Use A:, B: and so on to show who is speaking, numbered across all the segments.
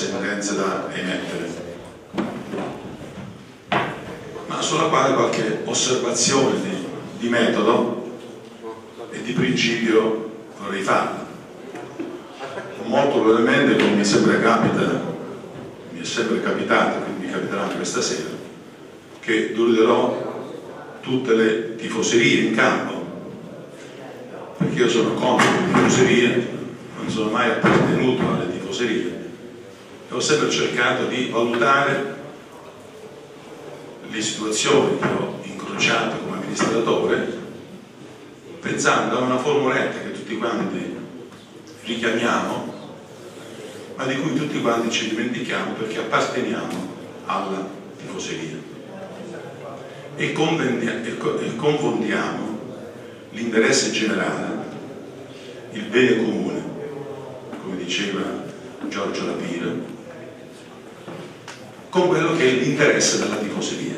A: sentenze da emettere. Ma sulla quale qualche osservazione di, di metodo e di principio vorrei farla molto probabilmente come mi sempre capita mi è sempre capitato quindi capiterà anche questa sera che deluderò tutte le tifoserie in campo perché io sono contro le tifoserie non sono mai appartenuto alle tifoserie e ho sempre cercato di valutare le situazioni che ho incrociato come amministratore pensando a una formuletta che tutti quanti richiamiamo ma di cui tutti quanti ci dimentichiamo perché apparteniamo alla tifoseria. E confondiamo l'interesse generale il bene comune come diceva Giorgio Lapira con quello che è l'interesse della tifoseria.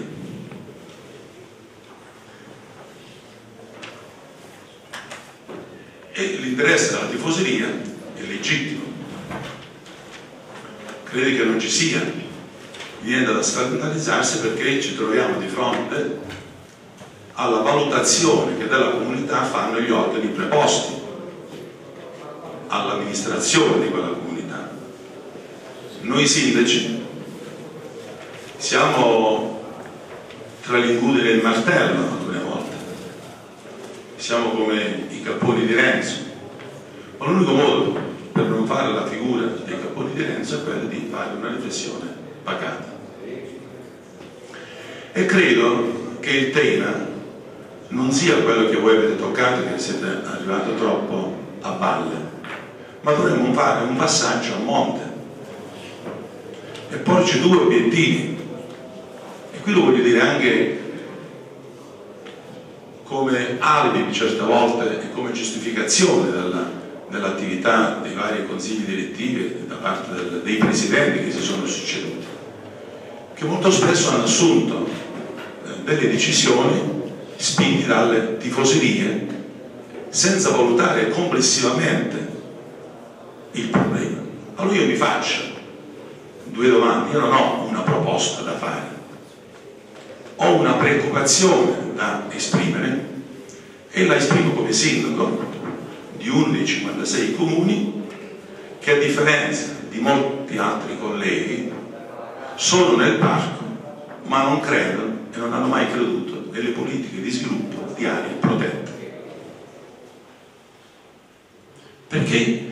A: E l'interesse della tifoseria è legittimo. Crede che non ci sia? Niente da scandalizzarsi perché ci troviamo di fronte alla valutazione che della comunità fanno gli organi preposti all'amministrazione di quella comunità. Noi sindaci siamo tra l'ingudine e il martello alcune volte, siamo come i capponi di Renzo, ma l'unico modo per non fare la figura dei capponi di Renzo è quello di fare una riflessione pacata. E credo che il tema non sia quello che voi avete toccato, che siete arrivati troppo a valle, ma dovremmo fare un passaggio a monte e porci due obiettivi. Qui lo voglio dire anche come alibi certe volte e come giustificazione dell'attività dei vari consigli direttivi da parte del, dei presidenti che si sono succeduti, che molto spesso hanno assunto eh, delle decisioni spinti dalle tifoserie senza valutare complessivamente il problema. Allora io mi faccio due domande, io non ho una proposta da fare, ho una preoccupazione da esprimere e la esprimo come sindaco di uno dei 56 comuni che a differenza di molti altri colleghi sono nel parco ma non credono e non hanno mai creduto delle politiche di sviluppo di aree protette. Perché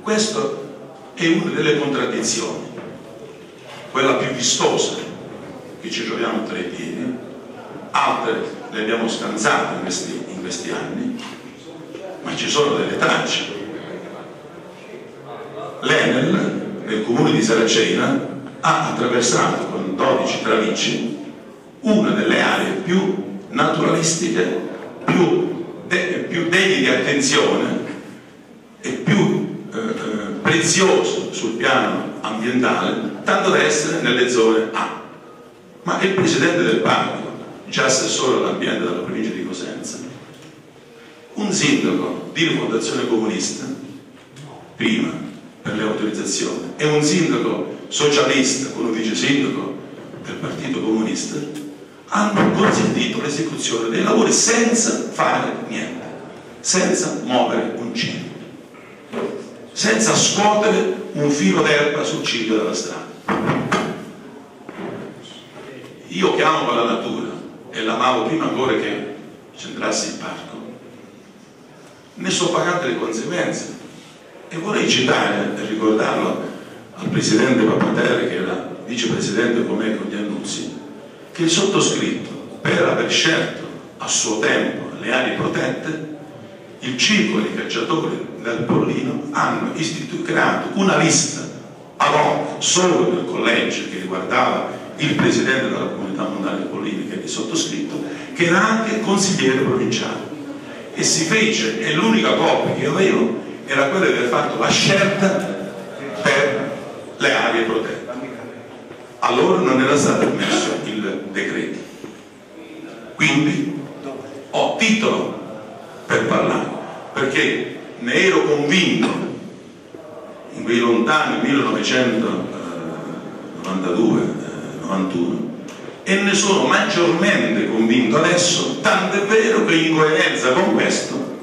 A: questa è una delle contraddizioni, quella più vistosa che ci troviamo tra i piedi, altre le abbiamo scansate in questi, in questi anni, ma ci sono delle tracce. L'Enel nel comune di Saracena ha attraversato con 12 tralicci una delle aree più naturalistiche, più, de più degne di attenzione e più eh, eh, preziose sul piano ambientale, tanto da essere nelle zone A. Ma il presidente del parco, già assessore all'ambiente della provincia di Cosenza, un sindaco di rifondazione comunista, prima per le autorizzazioni, e un sindaco socialista, con un vice sindaco del Partito Comunista, hanno consentito l'esecuzione dei lavori senza fare niente, senza muovere un ciglio, senza scuotere un filo d'erba sul ciglio della strada. Io che amo la natura e l'amavo prima ancora che c'entrassi in parco, ne sto pagando le conseguenze. E vorrei citare e ricordarlo al presidente Papaterre che era vicepresidente con me con gli annunzi che il sottoscritto, per aver scelto a suo tempo le aree protette, il circolo dei cacciatori del Pollino hanno creato una lista ad hoc solo nel collegio che riguardava il presidente della comunità mondiale è il sottoscritto, che era anche consigliere provinciale. E si fece, e l'unica coppia che avevo era quella di aver fatto la scelta per le aree protette. Allora non era stato messo il decreto. Quindi titolo per parlare, perché ne ero convinto in quei lontani 1992, 91 e ne sono maggiormente convinto adesso, tanto è vero che in coerenza con questo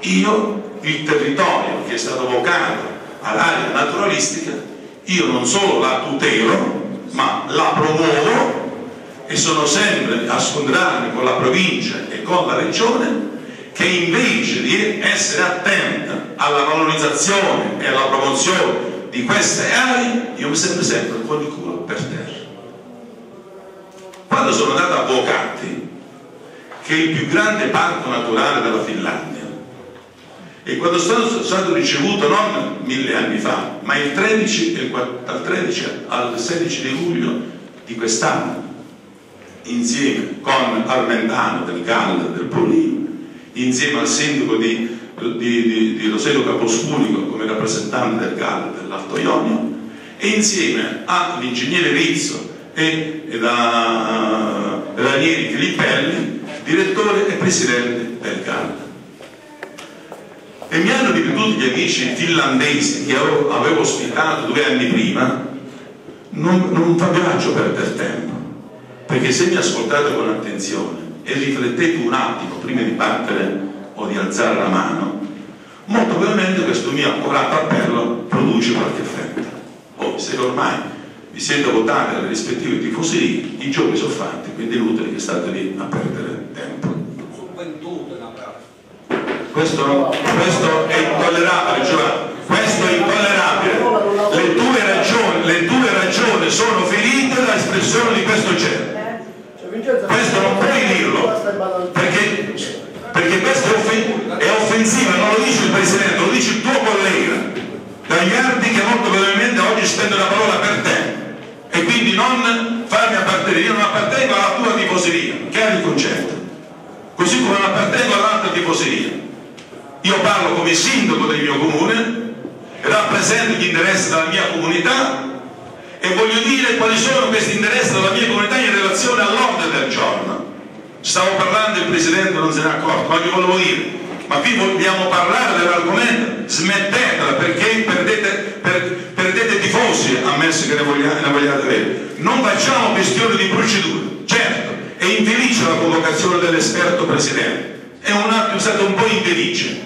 A: io il territorio che è stato vocato all'area naturalistica, io non solo la tutelo, ma la promuovo e sono sempre a scontrarmi con la provincia e con la regione che invece di essere attenta alla valorizzazione e alla promozione di queste aree, io mi sento sempre con il culo per terra. Quando sono andato a Vocati, che è il più grande parco naturale della Finlandia, e quando sono stato ricevuto non mille anni fa, ma il 13, dal 13 al 16 di luglio di quest'anno, insieme con Armentano del Gallo del Polino, insieme al sindaco di, di, di, di Rosello Capospunico come rappresentante del Gallo dell'Alto Ionio, e insieme all'ingegnere Rizzo e, da Ranieri Filippelli, direttore e presidente del Gallo e mi hanno ripetuto gli amici finlandesi che avevo, ospitato due anni prima non, non viaggio perdere tempo perché se mi ascoltate con attenzione e riflettete un attimo prima di battere o di alzare la mano molto probabilmente questo mio accurato appello produce qualche effetto oh, se ormai vi siete votati alle rispettive tifoserie i giochi sono fatti quindi è inutile che state lì a perdere tempo questo, questo è intollerabile, Giovanni, questo è intollerabile. Le tue ragioni, le tue ragioni sono ferite da espressione di questo genere. Questo non puoi dirlo, perché, perché questo è offensivo, non lo dice il Presidente, lo dice il tuo collega, Gagliardi che molto probabilmente oggi spende la parola per te. E quindi non farmi appartenere, io non appartengo alla tua tifoseria, chiaro il concetto. Così come non appartengo all'altra tifoseria io parlo come sindaco del mio comune, rappresento gli interessi della mia comunità e voglio dire quali sono questi interessi della mia comunità in relazione all'ordine del giorno. Stavo parlando, il Presidente non se ne è accorto, ma che volevo dire? Ma qui vogliamo parlare dell'argomento, smettetela perché perdete, per, perdete tifosi, ammesso che ne vogliate, ne vogliate avere. Non facciamo questione di procedura. Certo, è infelice la convocazione dell'esperto Presidente, è un atto stato un po' infelice,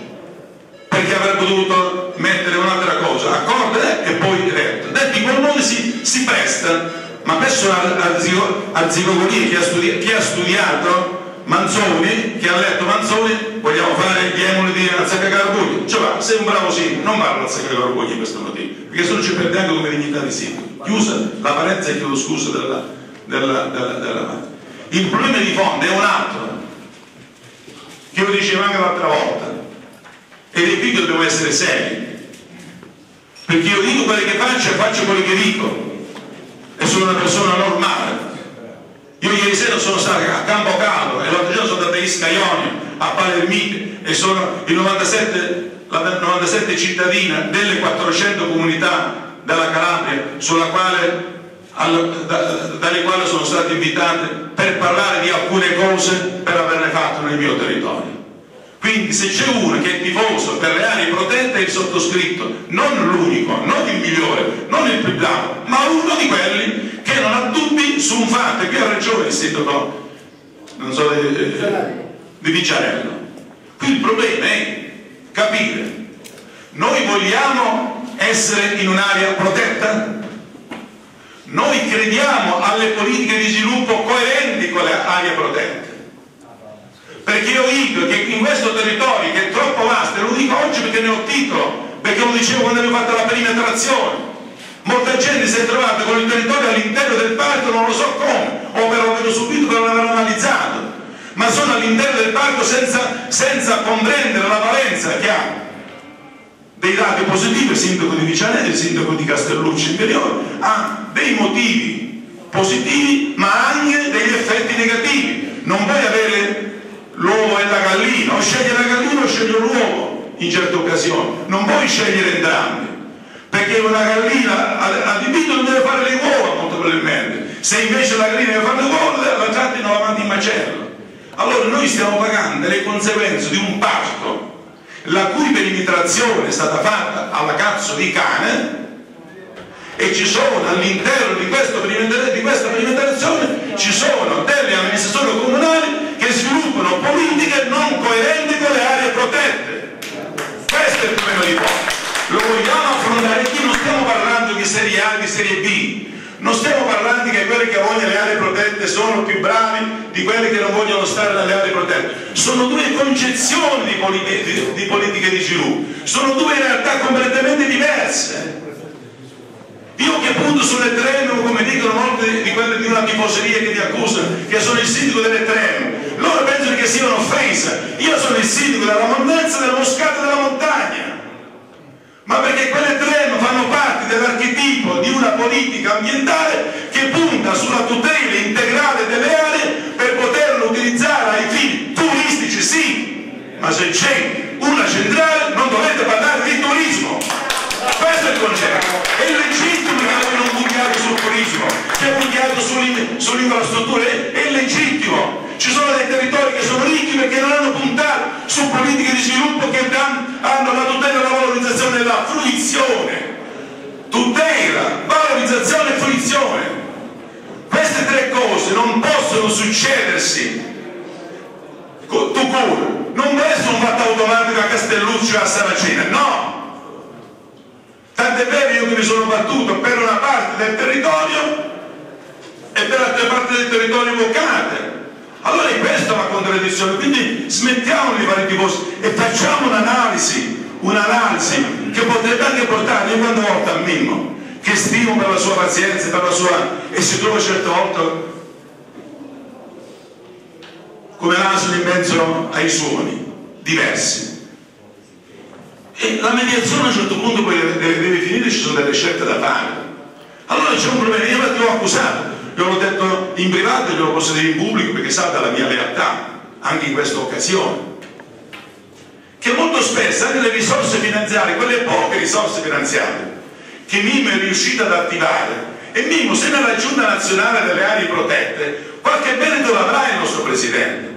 A: perché avrebbe dovuto mettere un'altra cosa, accorde e poi retto. In quel modo si, si presta, ma presso al zigogonia studi chi ha studiato Manzoni, chi ha letto Manzoni, vogliamo fare gli emuli di Azzecca Carbugli. Cioè va, bravo sindaco, non parlo Azzecca Carbugli per questo motivo, perché se no ci perde anche come dignità di sindaco. Chiusa la parentesi e chiedo scusa della, della, della, della... Il problema di fondo è un altro, che lo dicevo anche l'altra volta ed è qui che dobbiamo essere seri perché io dico quello che faccio e faccio quello che dico e sono una persona normale io ieri sera sono stato a Campo Caldo e l'altro giorno sono andato a Iscaione a Palermite e sono i 97, la 97 cittadina delle 400 comunità della Calabria quale dalle quali sono state invitate per parlare di alcune cose per averne fatto nel mio territorio. Quindi se c'è uno che è tifoso per le aree protette è il sottoscritto, non l'unico, non il migliore, non il più bravo, ma uno di quelli che non ha dubbi su un fatto, e qui ha ragione il sindaco, non so, di, di Vigiarello. Qui il problema è capire, noi vogliamo essere in un'area protetta? Noi crediamo alle politiche di sviluppo coerenti con le aree protette. Perché io dico che in questo territorio che è troppo vasto, e lo dico oggi perché ne ho titolo, perché lo dicevo quando abbiamo fatto la perimetrazione, molta gente si è trovata con il territorio all'interno del parco, non lo so come, o per averlo subito per non averlo analizzato, ma sono all'interno del parco senza, senza comprendere la valenza che ha dei dati positivi, il sindaco di Vicinelli, il sindaco di Castellucci Inferiore, ha dei motivi positivi ma anche degli effetti negativi. Non puoi avere l'uovo e la gallina, o scegli la gallina o scegli l'uovo in certe occasioni, non puoi scegliere entrambi, perché una gallina all'invito non deve fare le uova molto probabilmente, se invece la gallina deve fare le uova, la tratti non la mandi in macello. Allora noi stiamo pagando le conseguenze di un parto la cui perimetrazione è stata fatta alla cazzo di cane e ci sono all'interno di, di questa perimetrazione ci sono delle amministrazioni comunali che sviluppano politiche non coerenti con le aree protette. Questo è il problema di Poggio. Lo vogliamo affrontare qui non stiamo parlando di serie A di serie B, non stiamo parlando che quelli che vogliono le aree protette sono più bravi di quelli che non vogliono stare nelle aree protette. Sono due concezioni di, politi di, di politiche di sviluppo, sono due realtà completamente diverse. Io che punto sulle treme, come dicono molte di quelle di una tifoseria che ti accusano, che sono il sindaco delle treme, loro pensano che sia un'offesa. Io sono il sindaco della montanza, della moscata della montagna ma perché quelle tre fanno parte dell'archetipo di una politica ambientale che punta sulla tutela integrale delle aree per poterlo utilizzare ai fini turistici, sì, ma se c'è una centrale non dovete parlare di turismo. Questo è il concetto. È legittimo che voi non puntiate sul turismo, che puntiate sull'infrastruttura, è legittimo ci sono dei territori che sono ricchi perché non hanno puntato su politiche di sviluppo che hanno la tutela e la valorizzazione della fruizione. Tutela, valorizzazione e fruizione. Queste tre cose non possono succedersi tu cura. Non deve essere un fatto automatico a Castelluccio e a Saracena, no! Tant'è vero io che mi sono battuto per una parte del territorio e per altre parti del territorio vocate allora è questa la contraddizione, quindi smettiamo di fare i tifosi e facciamo un'analisi, un'analisi che potrebbe anche portare, io quando volta a Mimmo, che stimo per la sua pazienza, per la sua... e si trova certe volte come l'asino in mezzo ai suoni, diversi. E la mediazione a un certo punto poi deve, deve, deve finire, ci sono delle scelte da fare. Allora c'è un problema, io ti ho accusato, glielo ho detto in privato glielo posso dire in pubblico perché sa dalla mia lealtà, anche in questa occasione. Che molto spesso anche le risorse finanziarie, quelle poche risorse finanziarie che Mimo è riuscito ad attivare, e Mimo se nella giunta nazionale delle aree protette, qualche merito l'avrà il nostro Presidente.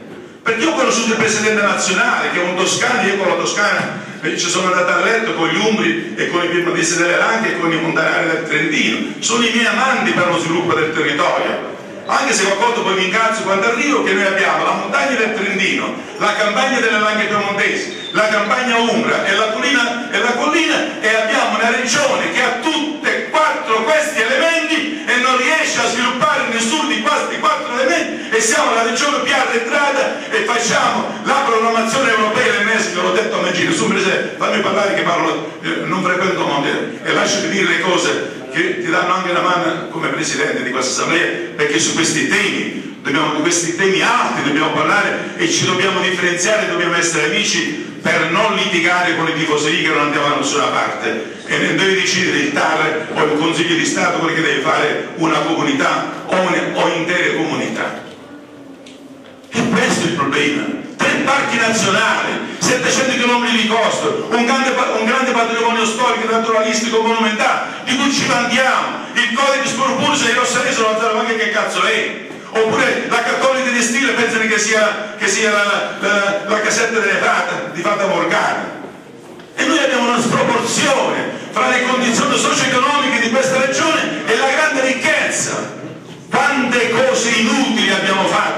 A: Perché io ho conosciuto il Presidente nazionale, che è un toscano, io con la Toscana ci sono andato a letto con gli Umbri e con i Piemontesi delle Langhe e con i Montanari del Trentino. Sono i miei amanti per lo sviluppo del territorio. Anche se qualcosa poi mi incazzo quando arrivo che noi abbiamo la montagna del Trentino, la campagna delle Langhe Piemontesi, la campagna Umbra e la collina, e la collina e abbiamo una regione che ha tutte e quattro questi elementi e non riesce a sviluppare nessuno di questi quattro elementi e siamo la regione più arretrata e facciamo la programmazione europea l'ennesima, l'ho detto a Magino, su Presidente, fammi parlare che parlo, eh, non frequento mondo e lasciati dire le cose che ti danno anche una mano come Presidente di questa Assemblea perché su questi temi dobbiamo, questi temi alti dobbiamo parlare e ci dobbiamo differenziare, dobbiamo essere amici per non litigare con i tifoserie che non andiamo da nessuna parte e ne deve decidere il TAR o il Consiglio di Stato quello che deve fare una comunità o, un, o intere comunità. E questo è il problema. Tre parchi nazionali, 700 km di costo, un grande, un grande patrimonio storico, naturalistico, monumentale, di cui ci vantiamo. Il codice di Sporpulso di Rossarese non sa neanche che cazzo è oppure la cattolica di stile pensano che sia, che sia la, la, la, casetta delle fate, di Fata Morgana. E noi abbiamo una sproporzione fra le condizioni socio-economiche di questa regione e la grande ricchezza. Quante cose inutili abbiamo fatto,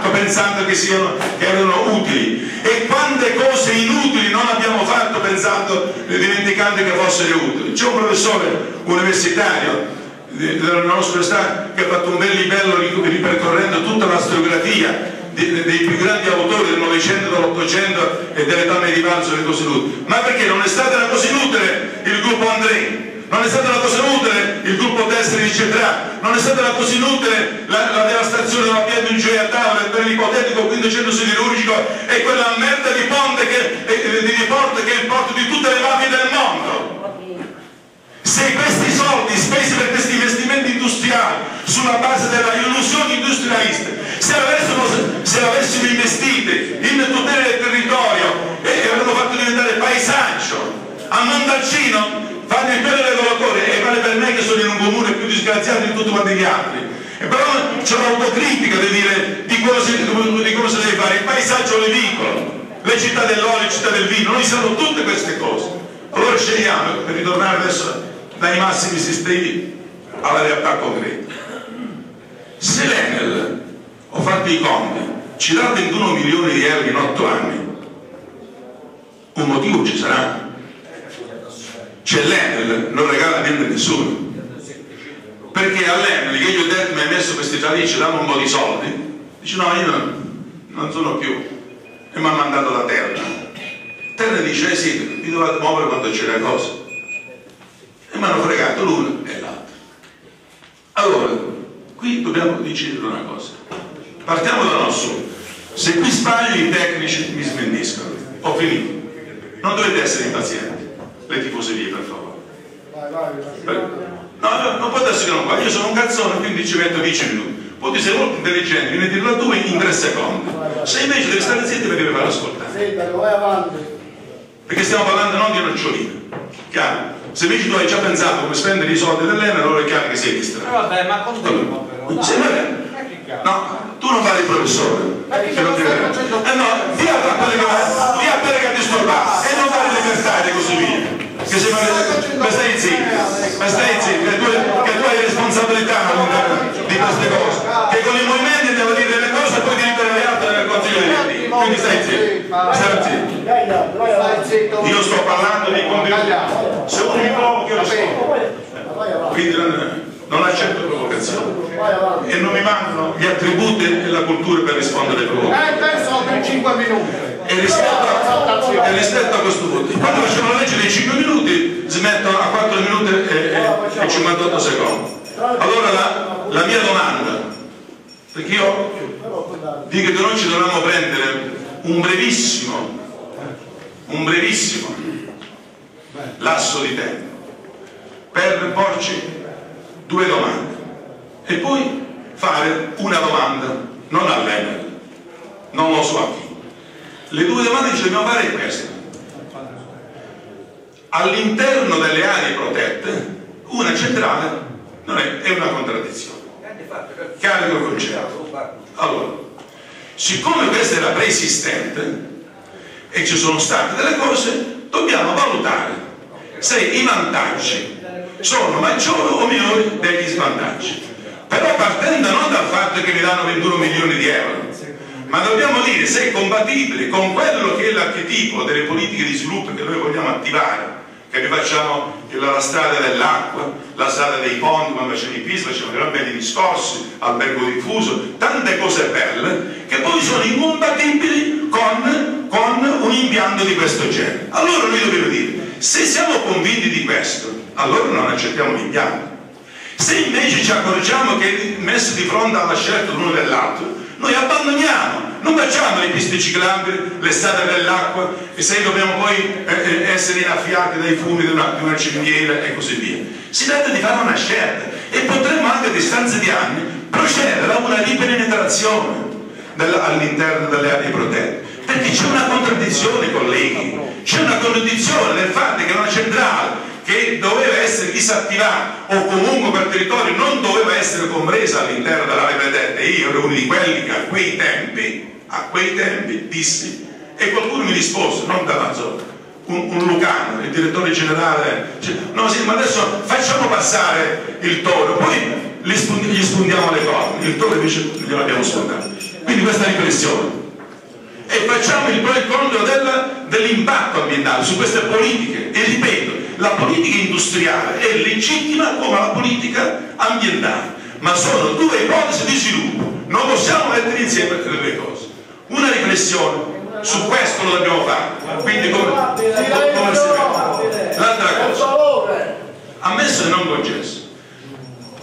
A: fatto pensando che, siano, che erano utili e quante cose inutili non abbiamo fatto pensando, dimenticando che fossero utili. C'è un professore universitario della nostra università che ha fatto un bel livello ripercorrendo tutta la storiografia dei più grandi autori del Novecento, dell'Ottocento e dell'età medievale sulle cose inutili. Ma perché non è stata una cosa inutile il gruppo Andrei? Non è stata una cosa inutile il gruppo Destri di Cetrà? Non è stata una cosa inutile la, la devastazione della pianta in gioia a tavola per l'ipotetico quinto centro siderurgico e quella merda di ponte che, di, di porto che è il porto di tutte le mafie del mondo? Se questi soldi spesi per questi investimenti industriali sulla base della illusione industrialista, se l'avessimo, se l'avessimo investite in tutela del territorio e, e avrebbero fatto diventare paesaggio, a Montalcino fanno il pelo regolatore e vale per me che sono in un comune più disgraziato di tutti quanti gli altri E però c'è un'autocritica di dire di come, si, di come si deve fare il paesaggio olivicolo, le città dell'olio, le città del vino, noi siamo tutte queste cose. Allora scegliamo, per ritornare adesso dai massimi sistemi alla realtà concreta. Se l'Enel, ho fatto i conti, ci dà 21 milioni di euro in 8 anni, un motivo ci sarà. C'è l'Enel, non regala niente a nessuno. Perché all'Enel che io detto mi hai messo questi radici, dammi un po' di soldi, dice no, io non, non sono più e mi ha mandato la terra. Terra dice eh sì, vi dovete muovere quando c'è la cosa. E mi hanno fregato l'uno e l'altro. Allora, qui dobbiamo decidere una cosa. Partiamo da nostro. Se qui sbaglio i tecnici mi smentiscono. Ho finito. Non dovete essere impazienti. Le tifoserie, per favore. Vai, vai, no, no, non può essere che non qua. Io sono un cazzone, quindi ci metto 10 minuti. Poi tu sei molto intelligente, vieni a dirlo a due in 3 secondi. Se invece devi stare zitto perché devi far ascoltare.
B: Sentalo, vai avanti.
A: Perché stiamo parlando non di noccioline. Chiaro? Se invece tu hai già pensato come spendere i soldi dell'ENA, allora è chiaro che sei distratto.
B: Eh vabbè, ma continua però.
A: Sì, vabbè. No, tu non fai il professore.
B: Perché non
A: ti Eh no, via a quelle che che ha disturbato e non fare le libertà e così via. Che se ma, stai zitto, ma stai zitto, che tu, che tu hai responsabilità di queste cose. Che con i movimenti devo dire le cose e poi ti liberi le altre nel consiglio di Dio. Quindi stai zitto, stai zitto. Io sto parlando di contenuti. Se uno mi provoca io
B: avanti,
A: Quindi non, accetto provocazioni. E non mi mancano gli attributi e la cultura per rispondere ai provocazioni.
B: Eh, penso per 5 minuti.
A: E rispetto, a, e rispetto a questo punto, quando facciamo la legge dei 5 minuti, smettono a 4 minuti e, e- e 58 secondi. Allora la, la mia domanda, perché io dico che noi ci dovremmo prendere un brevissimo, un brevissimo lasso di tempo per porci due domande e poi fare una domanda, non all'Enel, non lo so a chi. Le due domande ci dobbiamo fare è questa. All'interno delle aree protette, una centrale è, è una contraddizione. Carico concetto. Allora, siccome questa era preesistente e ci sono state delle cose, dobbiamo valutare se i vantaggi sono maggiori o minori degli svantaggi. Però partendo non dal fatto che mi danno 21 milioni di euro, ma dobbiamo dire se è compatibile con quello che è l'archetipo delle politiche di sviluppo che noi vogliamo attivare, che noi facciamo la, strada dell'acqua, la strada dei ponti, quando facciamo i PIS, facciamo gran belli discorsi, albergo diffuso, tante cose belle che poi sono incompatibili con, con un impianto di questo genere. Allora noi dobbiamo dire, se siamo convinti di questo, allora non accettiamo l'impianto. Se invece ci accorgiamo che messo di fronte alla scelta l'uno dell'altro, noi abbandoniamo, non facciamo le piste ciclabili, le strade dell'acqua e se dobbiamo poi eh, eh, essere innaffiati dai fumi di una, di una ciminiera e così via. Si tratta di fare una scelta e potremmo anche a distanza di anni procedere a una ripenetrazione all'interno delle aree protette. Perché c'è una contraddizione, colleghi, c'è una contraddizione nel fatto che una centrale che doveva essere disattivata o comunque per territorio non doveva essere compresa all'interno dell'area protetta. Io ero uno di quelli che a quei tempi, a quei tempi dissi, e qualcuno mi rispose, non da zona, un, un Lucano, il direttore generale, dice, no sì, ma adesso facciamo passare il toro, poi gli, spunti- gli spuntiamo le corna, il toro invece glielo abbiamo spuntato. Quindi questa è l'impressione e facciamo il pro e contro dell'impatto ambientale su queste politiche e ripeto la politica industriale è legittima come la politica ambientale ma sono due ipotesi di sviluppo. Non possiamo mettere insieme le due cose. Una riflessione su questo lo dobbiamo fare. Quindi come, come- si vede l'altra cosa. ammesso e non concesso,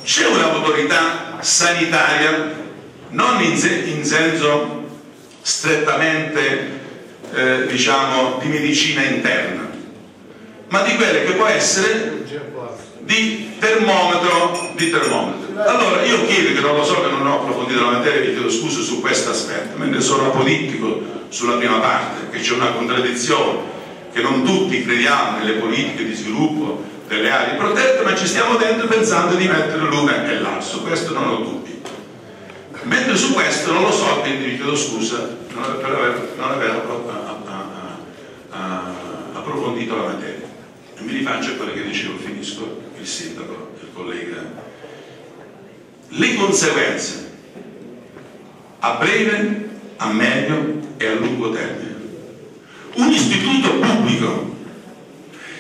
A: c'è un'autorità sanitaria non in, se- in senso strettamente eh, diciamo di medicina interna, ma di quelle che può essere di termometro, di termometro. Allora io chiedo che non lo so che non ho approfondito la materia, vi chiedo scusa su questo aspetto, mentre sono apodittico sulla prima parte, che c'è una contraddizione, che non tutti crediamo nelle politiche di sviluppo delle aree protette, ma ci stiamo dentro pensando di mettere l'una e l'altro, su questo non ho dubbi. Mentre su questo non lo so, quindi vi chiedo scusa per aver, non aver approfondito la materia. E mi rifaccio a quello che dicevo, finisco, il sindaco, il collega. Le conseguenze a breve, a medio e a lungo termine. Un istituto pubblico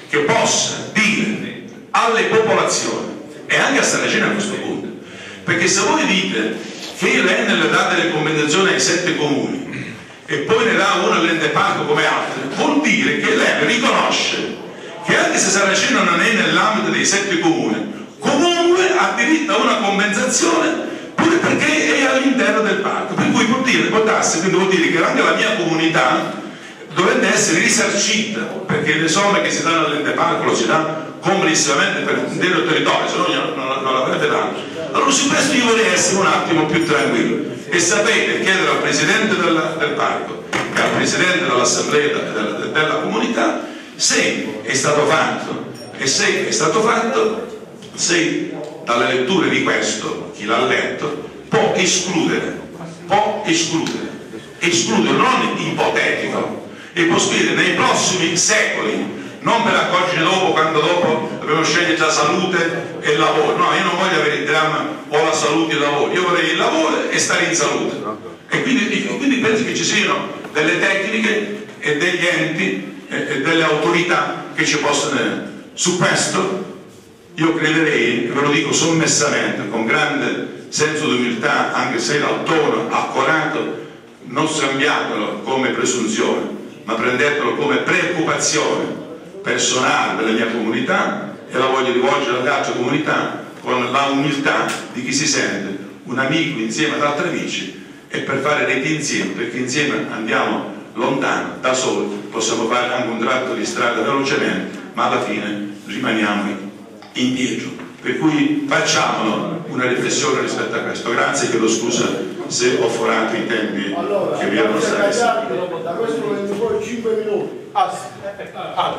A: che possa dire alle popolazioni e anche a Saraceno a questo punto, perché se voi dite che l'Enel dà delle compensazioni ai sette comuni e poi ne dà uno all'ente parco come altri, vuol dire che l'Enel riconosce che anche se Saraceno non è nell'ambito dei sette comuni, comunque ha diritto a una compensazione pure perché è all'interno del parco, per cui può dire, darsi, quindi vuol dire che anche la mia comunità dovrebbe essere risarcita perché le somme che si danno all'ente parco lo si dà complessivamente per l'intero territorio, se no non, non, non l'avrebbe dato. Allora su questo io vorrei essere un attimo più tranquillo e sapete chiedere al Presidente del, del parco e al Presidente dell'Assemblea della, della comunità se è stato fatto e se è stato fatto se dalle letture di questo chi l'ha letto può escludere può escludere. Escludere non ipotetico. E può scrivere nei prossimi secoli non per accorgere dopo quando dopo dobbiamo scegliere la salute e il lavoro. No io non voglio avere il dramma o la salute e il lavoro. Io vorrei il lavoro e stare in salute. E quindi, quindi penso che ci siano delle tecniche e degli enti e, e delle autorità che ci possono su questo io crederei, ve lo dico sommessamente, con grande senso di umiltà, anche se l'autore accorato, non scambiatelo come presunzione, ma prendetelo come preoccupazione personale della mia comunità e la voglio rivolgere alle altre comunità con la umiltà di chi si sente un amico insieme ad altri amici e per fare reti insieme, perché insieme andiamo lontano, da soli, possiamo fare anche un tratto di strada velocemente, ma alla fine rimaniamo in piedi. Per cui facciamolo una riflessione rispetto a questo. Grazie, chiedo scusa se ho forato i tempi
B: allora,
A: che vi erano stati.
B: Da questo momento poi 5 minuti. Ah, sì. ah.